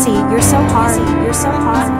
Missy, you're so hard. You're so hard.